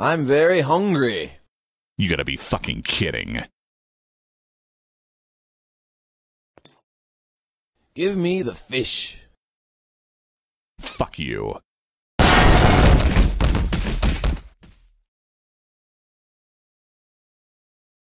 I'm very hungry. You gotta be fucking kidding. Give me the fish. Fuck you.